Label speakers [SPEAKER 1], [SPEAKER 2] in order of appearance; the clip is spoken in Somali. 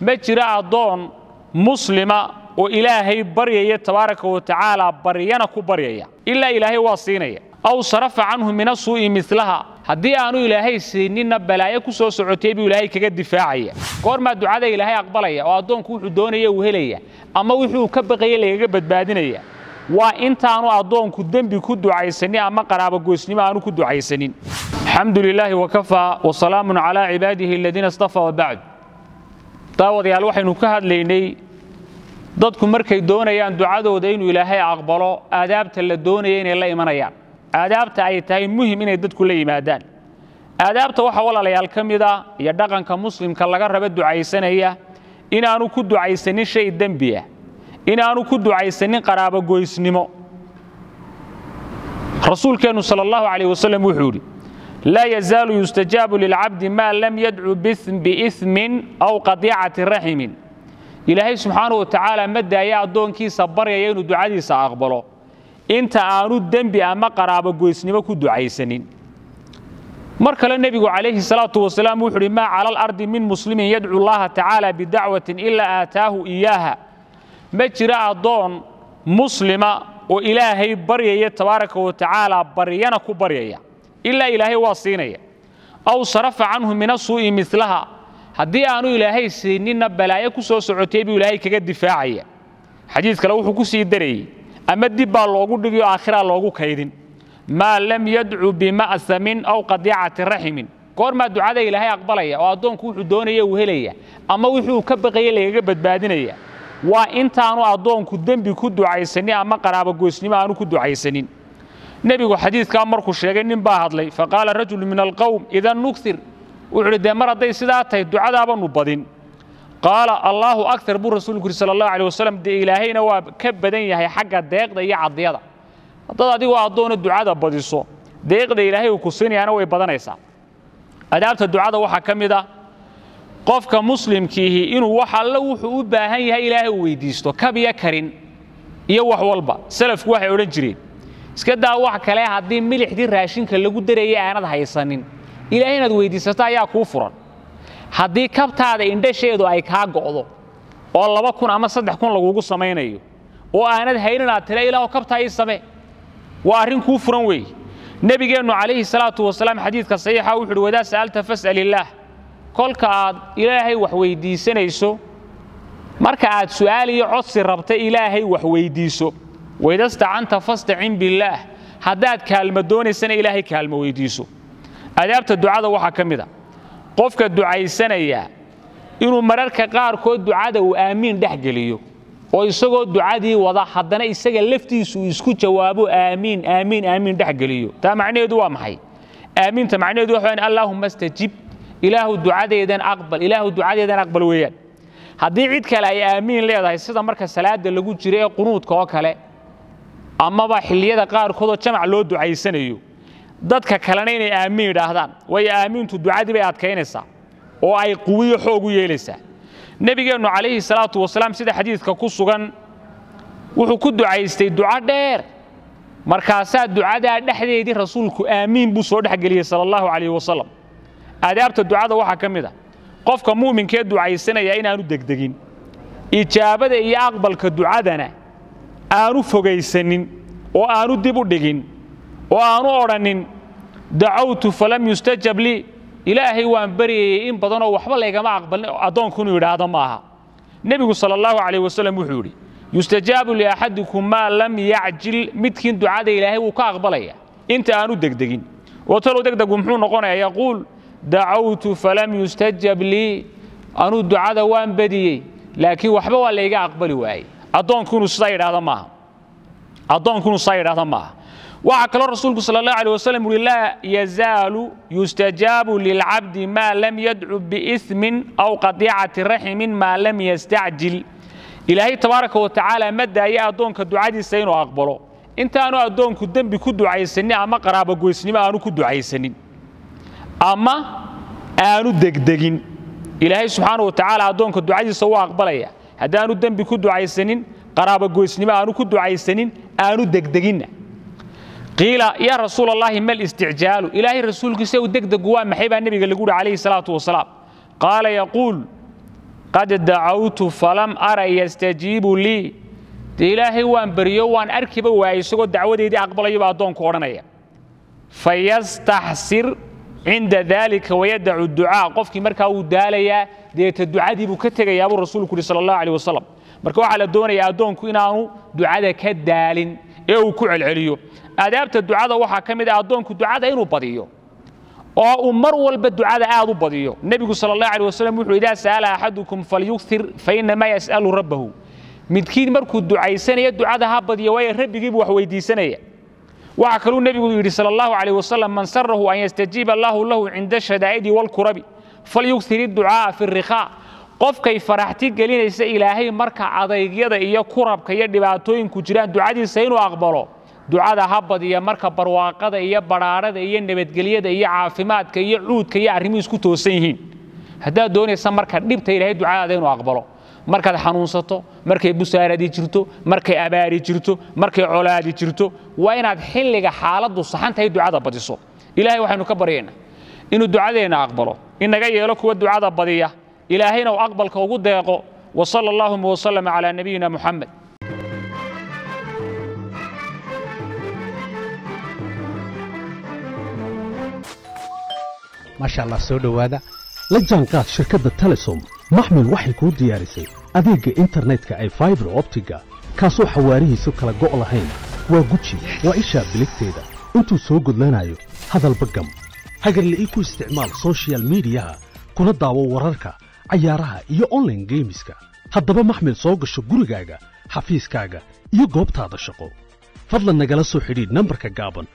[SPEAKER 1] ma jiro addoon muslima oo ilaahay baryaya tabaaraka wa tacaala baryana ku baryaya. Ilaa ilaahay waa siinaya. Aw sarafa canhu min asuu'i milaha haddii aanu ilaahay siininna balaayo ku soo socotay buu ilaahay kaga difaacaya. Goormaa ducada ilaahay aqbalaya oo addoonku wuxuu doonaya uu helaya ama wuxuu ka baqaya lagaga badbaadinaya. Waa intaanu addoonku dembi ku ducaysanin ama qaraabogoysnimo aanu ku ducaysanin. Alxamdu lilaahi wakafaa wasalaamun calaa cibaadihi aladiina istafaa wabacd daawadayaal waxaynu ka hadlaynay dadku markay doonayaan ducadooda inuu ilaahay aqbalo aadaabta la doonaya inay la imanayaan. Aadaabta ay tahay muhiim inay dadku la yimaadaan. Aadaabta waxaa walaalayaal ka mid ah iyo dhaqanka muslimka laga raba ducaysanaya inaanu ku ducaysanin shay dembi ah inaanu ku ducaysanin qaraabogoysnimo rasuulkeennu sal allahu calayh wasalam wuxuu yidhi laa yazaalu yustajaabu lilcabdi maa lam yadcu biismin aw qadiicati raximin ilaahay subxaanahu wa tacaala ma daaya addoonkiisa baryaya inuu ducadiisa aqbalo inta aanu dembi ama qaraabogoysnimo ku ducaysanin mar kale nebigu calayhi salaatu wasalaam wuxu uhi maa cala alardi min muslimin yadcu llaha tacaala bidacwatin ilaa aataahu iyaaha ma jiro addoon muslima oo ilaahay baryaya tabaaraka wa tacaala baryana ku baryaya ilaa ilaahay waa siinaya. Aw sarafa canhu min asuu'i milaha haddii aanu ilaahay siininna balaayo ku soo socotay buu ilaahay kaga difaacaya. Xadiid kale wuxuu ku sii darayey ama dib baa loogu dhigi aakhiraa loogu kaydin. Maa lam yadcu bima'samin aw qadiicati raximin goormaa ducada ilaahay aqbalaya oo addoonku wuxuu doonaya uu helaya ama wuxuu ka baqaya lagaga badbaadinaya. Waa intaanu addoonku dembi ku ducaysanin ama qaraabogoysnimo aanu ku ducaysanin nebigu xadiidkaa markuu sheegay nin baa hadlay faqaala rajulu min alqowm idan nuksir wuxuu uhi dee mar hadday sidaa tahay ducadaabanu badin. Qaala allaahu akar buu rasuulku yidhi sala allahu alih wasalam dee ilaahayna waa ka badan yahay xagga deeqda iyo cadiyada haddaad adigoo addoona ducada badiso deeqda ilaahay uu ku siinayaana way badanaysaa. Adaabta ducada waxaa ka mid ah qofka muslimkiihi inuu wax alle wuxuu u baahan yahay ilaahay uu weydiisto kabiyo karin iyo wax walba. Salafku waxay odhan jireen iska daa wax kale haddii milixdii raashinka lagu darayay aanad haysanin. Ilaahay inaad weydiisato ayaa kuu furan. Haddii kabtaada indhasheedu ay kaa go'do oo laba kun ama saddex kun lagugu samaynayo oo aanad haynin aad tira ilaahu kabtaa ii same waa arrin kuu furan weeye nebigeennu calayhi salaatu wasalaam xadiidka saxiixa wuxu uhi wadaa sa'alta fas'al illaah kolka aad ilaahay wax weyddiisanayso marka aad su'aal iyo codsi rabta ilaahay wax weyddiiso waydastacanta fastacin billaah haddaad kaalmo doonaysana ilaahay kaalmo weyddiiso adaabta ducada waxaa ka mid a qofka ducaysanaya inuu mararka qaarkood ducada uu aamiin dhex geliyo oo isagoo ducadii wada haddana isaga laftiisu isku jawaabo aamiin aamiin aamiin dhex geliyo taa macnaheedu waa maxay aamiinta macnaheedu waxa wayaan allaahumma stajib ilaahu ducadeedan aqbal ilaahu ducadeedan aqbal weeyaan haddii cid kale ay aamiin leedahay sida marka salaada lagu jiro ee qunuudka oo kale amaba xilliyada qaarkoodoo jamac loo ducaysanayo dadka kalena inay aamiin idhaahdaan waayo aamiintu ducadii bay adkaynaysaa oo ay quwiyo xoog u yeelaysaa. Nebigeennu calayhi salaatu wasalaam sida xadiidka ku sugan wuxuu ku ducaystay duco dheer. Markaasaa ducadaa dhexdeedii rasuulku aamiin buu soo dhexgeliyey sala allahu calayhi wasalam. Aadaabta ducada waxaa ka mid a qofka mu'minkee ducaysanaya inaanu degdegin. Ijaabada iyo aqbalka ducadana aanu fogaysanin oo aanu dib u dhigin oo aanu odhannin dacawtu falam yustajab lii. Ilaahay waan baryayey in badanoo waxba laygama aqbalin addoonku yidhaahdo ma aha nebigu sala allahu calayh wasalam wuxuu yidhi yustajaabu liaxadikum maa lam yacjil. Midkiin ducada ilaahay wuu ka aqbalaya inta aanu degdegin. Oo talow muxuu noqonayaa yaquul dacawtu falam yustajab lii. Anuu ducada waan badiyey laakiin waxba waa layga aqbali waayey addoonku inuu sidaa yidhaahdo maaha addoonku inuu sidaa yidhaahdo maaha waxaa kaloo rasuulku sal اllah alيه waslm uhi laa yazaalu yustajaabu lilcabdi maa lam yadcu biismin aw qadiicati raximin maa lam yastacjil ilaahay tabaaraka wa tacaala ma daaya addoonka ducadiisa inuu aqbalo intaanu addoonku dembi ku ducaysanin ama qaraabogoysnimo aanu ku ducaysanin ama aanu degdegin ilaahay subxaana wa tacaala addoonka ducadiisa u aqbalaya haddaanu dembi ku ducaysanin qaraabogoysnimo aanu ku ducaysanin aanu degdeginna qiila yaa rasuul allahi mal isticjaalu? Ilaahay rasuulkiisa u degdegu waa maxay? Baa nebiga lagu uhi calayhi salaatu wasalaam. Qaala yaquul qad dacawtu falam ara yastajiibu lii. Dee ilaahay waan beriyo waan arkiba waayey isagoo dacwadeydii aqbalayaba addoonku odhanaya. Fayastaxsir cinda dalika wayadacu ducaa. Qofkii markaa wuu daalayaa deeta ducadii ka tegayaabuu rasulku yui sal allah aleh wasalam marka waxaa la doonayaa addoonku inaanu ducada ka daalin ee uu ku celceliyo. Aadaabta ducada waxaa ka mid ah addoonku ducada inuu badiyo. Oo uu mar walba ducada aad u badiyo. Nebigu sal allah aleh wasalam wuxuu idaa sa'ala axadukum falyuktir fainamaa yas'alu rabbahu. Midkiin markuu ducaysanayo ducada ha badiyo waayo rabbigiibuu wax weydiisanaya waxaa kaluu nebigu yidhi sal اllahu alيه wasalam man sarahu an yastajiiba allahu lahu cinda shadaa'idi wاlkurabi falyuktir iducaa'a fi الrikhaa qofkay faraxti gelinaysa ilaahay marka adaygyada iyo kurabka iyo dhibaatooyinku jiraan ducadiisa inuu aqbalo ducada ha badiya marka barwaaqada iyo badhaarada iyo nabadgelyada iyo caafimaadka iyo cuudka iyo arrimuhu isku toosan yihiin haddaad doonaysa marka dhibta ilaahay ducadaada inuu aqbalo markaad xanuunsato markay busaaradi jirto markay abaari jirto markay colaadi jirto waa inaad xilliga xaaladdu saxantahay ducada badiso. Ilaahay waxaynu ka baryayna inuu ducadeenna aqbalo inaga yeelo kuwa ducada badiya ilaahayna uu aqbalka ugu deeqo wa sala allaahuma wasallam calaa nabiyina muxamed
[SPEAKER 2] maasha allah soo dhowaada. La jaanqaad shirkadda telesom maxmil waxay kuu diyaarisay adeegga internetka ay faibar optiga kaasoo xawaarihiisu kala go' lahayn. Waa guji waa ishaa biligteeda. Intuu soo gudlanayo hadalba gam hagarle ii ku isticmaal soshiyal miidiyaha kuna daawo wararka cayaaraha iyo onlaine geemiska haddaba maxmil soo gasho gurigaaga xafiiskaaga iyo goobtaada shaqo. Fadlan nagala soo xidhiidh nambarka gaaban